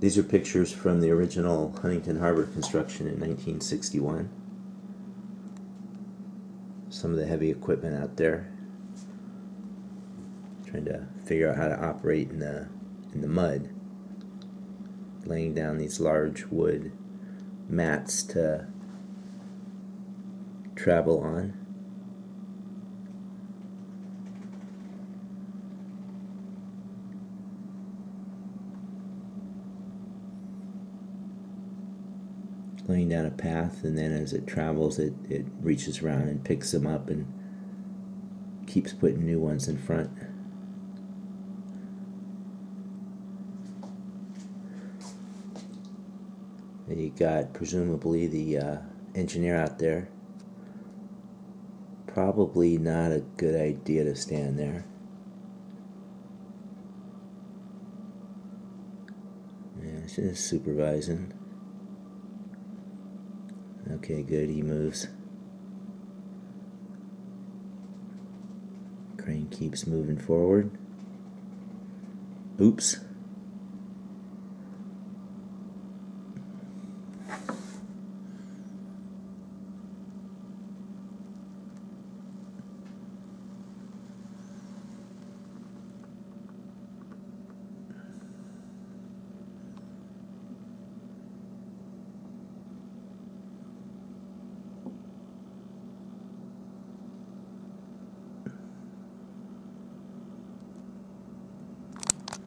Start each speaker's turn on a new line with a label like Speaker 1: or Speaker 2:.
Speaker 1: These are pictures from the original Huntington Harbour construction in 1961. Some of the heavy equipment out there. Trying to figure out how to operate in the in the mud. Laying down these large wood mats to travel on. Laying down a path and then as it travels it, it reaches around and picks them up and keeps putting new ones in front. And you got presumably the uh, engineer out there. Probably not a good idea to stand there. Yeah, she's supervising. Okay, good, he moves. Crane keeps moving forward. Oops.